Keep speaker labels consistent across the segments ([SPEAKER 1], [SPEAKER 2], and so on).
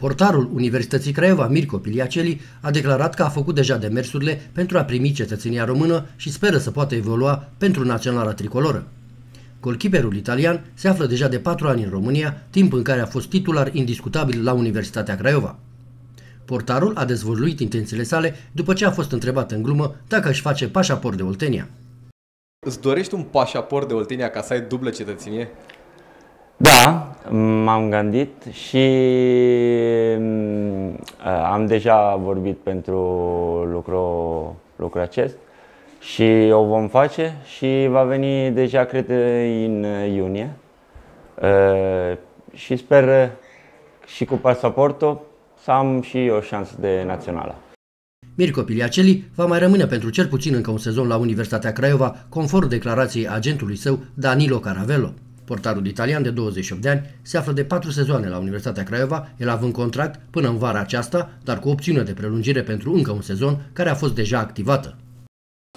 [SPEAKER 1] Portarul Universității Craiova, Mirko Piliaceli, a declarat că a făcut deja demersurile pentru a primi cetățenia română și speră să poată evolua pentru naționala tricoloră. Golkiperul italian se află deja de patru ani în România, timp în care a fost titular indiscutabil la Universitatea Craiova. Portarul a dezvăluit intențiile sale după ce a fost întrebat în glumă dacă își face pașaport de Oltenia.
[SPEAKER 2] Îți dorești un pașaport de Oltenia ca să ai dublă cetățenie?
[SPEAKER 3] Da, m-am gândit și mm, am deja vorbit pentru lucrul, lucrul acest și o vom face și va veni deja, cred, în iunie. Și sper și cu pasaportul să am și o șansă de națională.
[SPEAKER 1] Mirko Piliaceli va mai rămâne pentru cel puțin încă un sezon la Universitatea Craiova, conform declarației agentului său Danilo Caravello. Portarul italian de 28 de ani se află de 4 sezoane la Universitatea Craiova, el având contract până în vara aceasta, dar cu opțiune de prelungire pentru încă un sezon care a fost deja activată.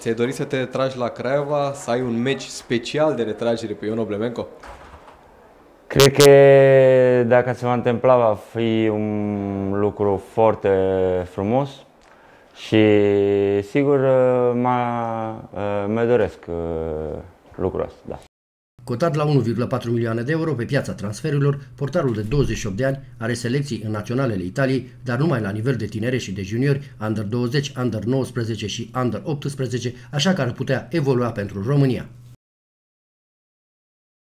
[SPEAKER 2] Ți-ai dorit să te retragi la Craiova, să ai un meci special de retragere pe Ion Oblemenco?
[SPEAKER 3] Cred că dacă se va întâmpla va fi un lucru foarte frumos și sigur mă, mă doresc uh, lucrul ăsta. Da.
[SPEAKER 1] Cotat la 1,4 milioane de euro pe piața transferurilor, portarul de 28 de ani are selecții în naționalele Italiei, dar numai la nivel de tinere și de juniori, under 20, under 19 și under 18, așa că ar putea evolua pentru România.